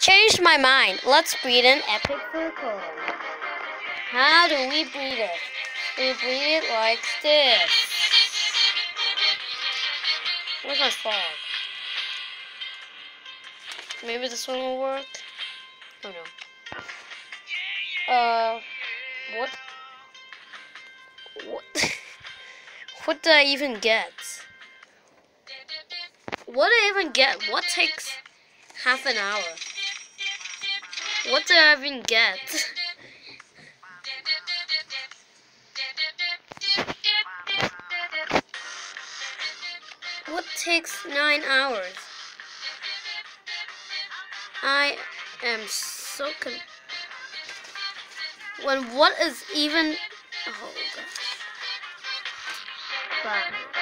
changed my mind. Let's breed an epic circle. How do we breed it? We breed it like this. Where's my frog? Maybe this one will work. Oh no. Uh, what? What? what did I even get? What did I even get? What takes half an hour? What did I even get? what takes nine hours? I am so con- When what is even? Oh gosh.